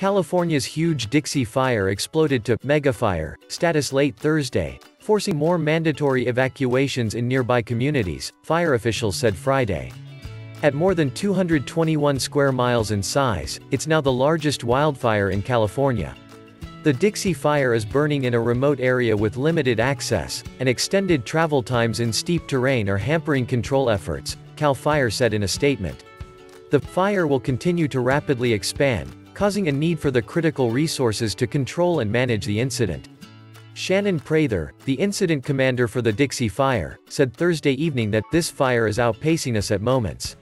California's huge Dixie Fire exploded to megafire status late Thursday, forcing more mandatory evacuations in nearby communities, fire officials said Friday. At more than 221 square miles in size, it's now the largest wildfire in California. The Dixie Fire is burning in a remote area with limited access, and extended travel times in steep terrain are hampering control efforts, CAL FIRE said in a statement. The fire will continue to rapidly expand, causing a need for the critical resources to control and manage the incident. Shannon Prather, the incident commander for the Dixie Fire, said Thursday evening that this fire is outpacing us at moments.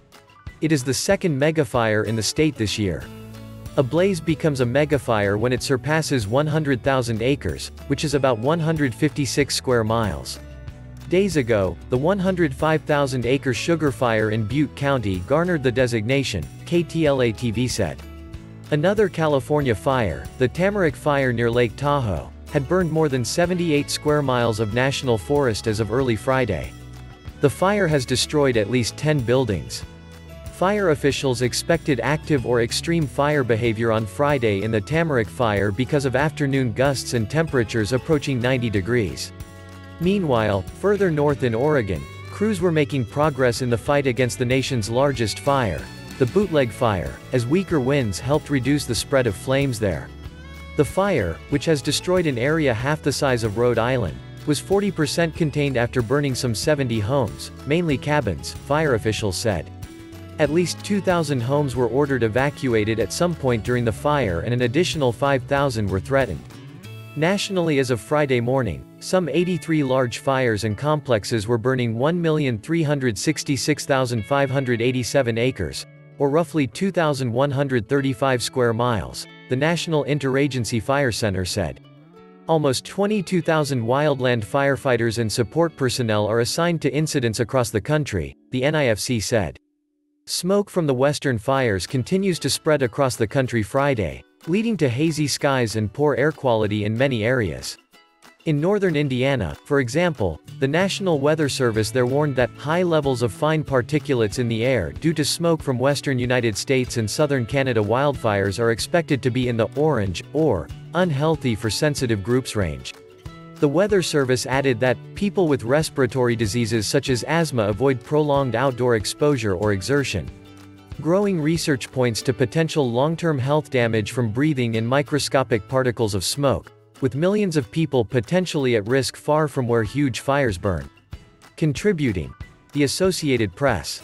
It is the second megafire in the state this year. A blaze becomes a megafire when it surpasses 100,000 acres, which is about 156 square miles. Days ago, the 105,000-acre sugar fire in Butte County garnered the designation, KTLA-TV said. Another California fire, the Tamarack Fire near Lake Tahoe, had burned more than 78 square miles of national forest as of early Friday. The fire has destroyed at least 10 buildings. Fire officials expected active or extreme fire behavior on Friday in the Tamarack fire because of afternoon gusts and temperatures approaching 90 degrees. Meanwhile, further north in Oregon, crews were making progress in the fight against the nation's largest fire, the bootleg fire, as weaker winds helped reduce the spread of flames there. The fire, which has destroyed an area half the size of Rhode Island, was 40% contained after burning some 70 homes, mainly cabins, fire officials said. At least 2,000 homes were ordered evacuated at some point during the fire and an additional 5,000 were threatened. Nationally as of Friday morning, some 83 large fires and complexes were burning 1,366,587 acres, or roughly 2,135 square miles, the National Interagency Fire Center said. Almost 22,000 wildland firefighters and support personnel are assigned to incidents across the country, the NIFC said. Smoke from the western fires continues to spread across the country Friday, leading to hazy skies and poor air quality in many areas. In northern Indiana, for example, the National Weather Service there warned that high levels of fine particulates in the air due to smoke from western United States and southern Canada wildfires are expected to be in the orange, or unhealthy for sensitive groups range. The Weather Service added that people with respiratory diseases such as asthma avoid prolonged outdoor exposure or exertion. Growing research points to potential long-term health damage from breathing in microscopic particles of smoke, with millions of people potentially at risk far from where huge fires burn. Contributing. The Associated Press.